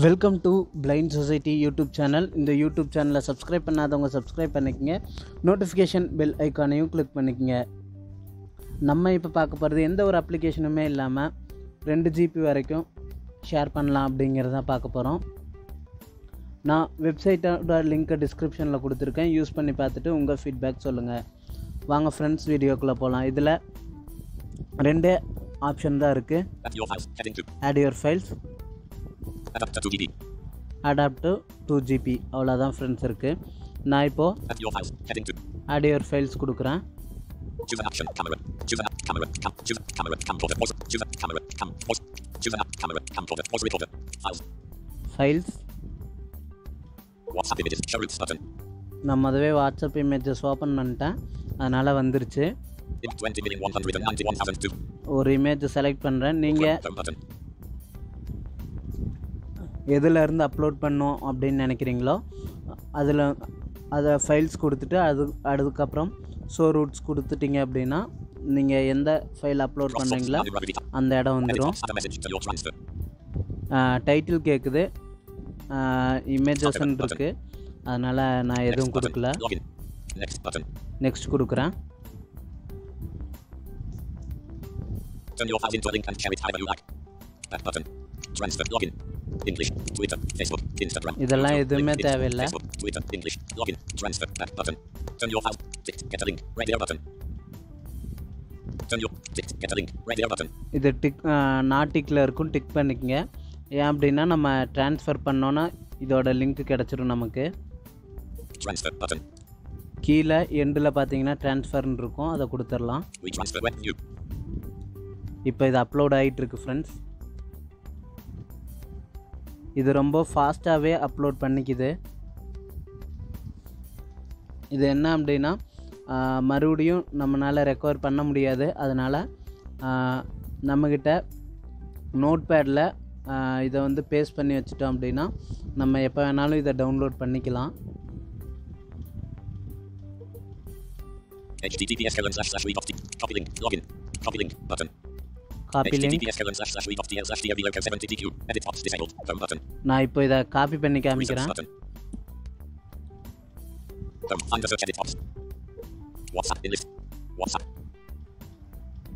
Welcome to blind society YouTube channel இந்த YouTube சேனலை subscribe பண்ணாதவங்க சப்ஸ்கிரைப் பண்ணிக்கங்க. நோட்டிஃபிகேஷன் பெல் ஐக்கானையும் கிளிக் பண்ணிக்கங்க. நம்ம இப்போ பார்க்க போகிறது எந்த ஒரு அப்ளிகேஷனுமே இல்லாமல் ரெண்டு ஜிபி வரைக்கும் ஷேர் பண்ணலாம் அப்படிங்கிறத பார்க்க போகிறோம் நான் வெப்சைட்டோட லிங்க்கை டிஸ்கிரிப்ஷனில் கொடுத்துருக்கேன். யூஸ் பண்ணி பார்த்துட்டு உங்கள் ஃபீட்பேக் சொல்லுங்கள் வாங்க ஃப்ரெண்ட்ஸ் வீடியோக்குள்ளே போகலாம் இதில் ரெண்டே ஆப்ஷன் தான் இருக்குது Add your files. Heading 2. Add your files adapt to two GB அவ்வளோதான் ஃப்ரெண்ட்ஸ் இருக்குது நான் இப்போது Add your files. Heading 2. Add your files கொடுக்குறேன் Choose an action. Camera. Choose an app. Camera. Cam. Choose a camera. Camcorder. Voice. Choose a camera. Cam. Voice. Choose an app. Camera. Camcorder. Voice recorder. Files. Files WhatsApp images. Show routes button. நம்ம அதுவே WhatsApp images open பண்ணிட்டேன் அதனால் வந்துருச்சு Image 20,191,002. ஒரு image select பண்ணுறேன் நீங்கள் Home button. எதில் இருந்து அப்லோட் பண்ணோம் அப்படின்னு நினைக்கிறீங்களோ அதில் அதை ஃபைல்ஸ் கொடுத்துட்டு அது அதுக்கப்புறம் ஷோ ரூட்ஸ் கொடுத்துட்டீங்க அப்படின்னா நீங்கள் எந்த ஃபைல் அப்லோட். பண்ணுறீங்களோ. அந்த இடம் வந்துடும். டைட்டில் கேட்குது இமேஜஸ்ன்னு இருக்குது அதனால் நான் எதுவும். கொடுக்கல. நெக்ஸ்ட் கொடுக்குறேன் Turn your files into a link and share it however you like. Back button. Transfer. Login. இதெல்லாம். எதுவுமே தேவையில்லை. இது டிக் நாட்டிக்கில் இருக்கும் டிக் பண்ணிக்கங்க ஏன் அப்படின்னா நம்ம ட்ரான்ஸ்ஃபர் பண்ணோன்னா இதோட லிங்க் கிடச்சிரும் நமக்கு. கீழே எண்டில் பார்த்தீங்கன்னா ட்ரான்ஸ்ஃபர்னு இருக்கும் அதை கொடுத்துடலாம். இப்போ இது அப்லோட் ஆகிட்டு இருக்கு ஃப்ரெண்ட்ஸ் இது ரொம்ப ஃபாஸ்ட்டாகவே அப்லோட் பண்ணிக்குது இது என்ன அப்படின்னா மறுபடியும் நம்மளால் ரெக்கவர் பண்ண முடியாது அதனால் நம்மக்கிட்ட நோட் பேடில் இதை வந்து பேஸ்ட் பண்ணி வச்சுட்டோம் அப்படின்னா நம்ம எப்போ வேணாலும் இதை டவுன்லோட் பண்ணிக்கலாம் https colon slash slash read. Copy link. Login. Copy link button. Copy link நான் இப்போ இதை காப்பி பண்ணி காமிக்கிறேன் WhatsApp in list. WhatsApp.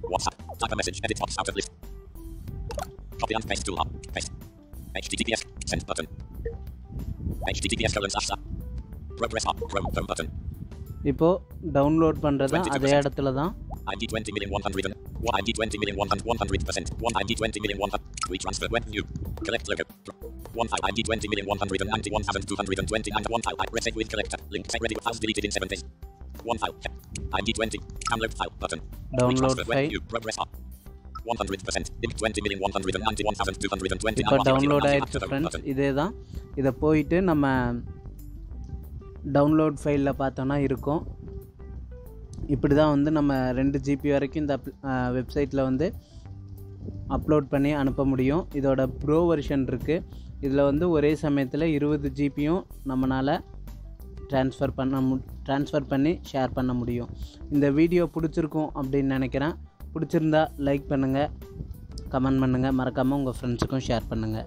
WhatsApp. Type a message. Edit box out of list. Copy and paste toolbar. Paste. HTTPS. Send button. HTTPS colon slash slash. Progress up. Chrome. Home button. இப்போ download பண்ணுறது அதே இடத்துல தான் ID twenty million one 1ID 20 million 100 percent. 1ID 20 million 100. We transfer when new. Collect logo. 15ID 20 million 191,229. One file. Reset with collector. Link. Set ready with files deleted in seven days. One file. ID 20. Download file button. Download file. New. Progress up. 100% dim 20 million 191,229. இப்போ download ஆயிடுச்சு friends இதே தான் இதை போயிட்டு நம்ம download ஃபைலில் பார்த்தோன்னா இருக்கும் இப்படி தான் வந்து நம்ம ரெண்டு ஜிபி வரைக்கும் இந்த வெப்சைட்டில் வந்து அப்லோட் பண்ணி அனுப்ப முடியும். இதோட ப்ரோ வெர்ஷன் இருக்குது இதில் வந்து ஒரே சமயத்தில் இருபது ஜிபியும் நம்மளால் ட்ரான்ஸ்ஃபர் பண்ண மு ட்ரான்ஸ்ஃபர் பண்ணி ஷேர் பண்ண முடியும். இந்த வீடியோ பிடிச்சிருக்கும் அப்படின்னு நினைக்கிறேன். பிடிச்சிருந்தா லைக் பண்ணுங்கள் கமெண்ட் பண்ணுங்கள் மறக்காமல் உங்கள் ஃப்ரெண்ட்ஸுக்கும் ஷேர் பண்ணுங்கள்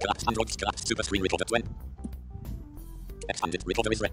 Class Android Cut. super screen recover 20. Expanded recover is red.